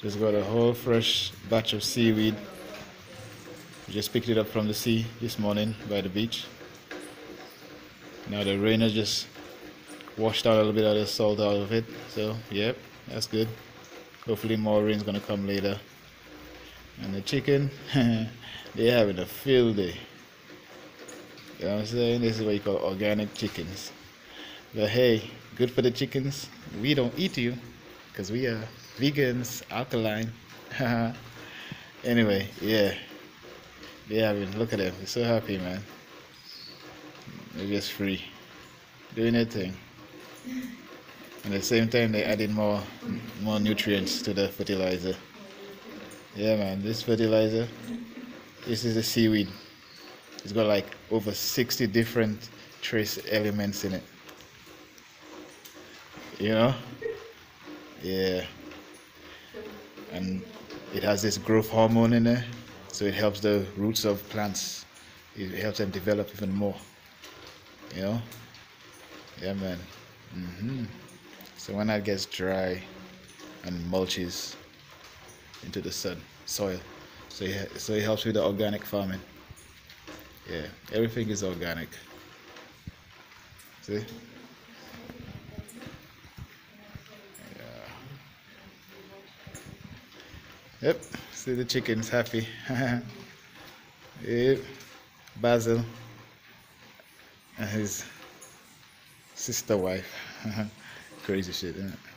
Just got a whole fresh batch of seaweed. Just picked it up from the sea this morning by the beach. Now the rain has just washed out a little bit of the salt out of it. So, yep, that's good. Hopefully more rain's gonna come later. And the chicken, they're having a field day. You know what I'm saying? This is what you call organic chickens. But hey, good for the chickens. We don't eat you because we are vegans, alkaline. anyway, yeah. Yeah, I mean, look at them. They're so happy, man. They're just free. Doing their thing. And at the same time, they added more, more nutrients to the fertilizer. Yeah, man, this fertilizer, this is a seaweed. It's got like over 60 different trace elements in it. You know? Yeah. And it has this growth hormone in there, so it helps the roots of plants. It helps them develop even more. You know? Yeah, man. Mm-hmm. So when that gets dry and mulches into the sun, soil, so it, so it helps with the organic farming. Yeah, everything is organic. See? Yep, see the chicken's happy. yep, Basil and his sister wife. Crazy shit, isn't it?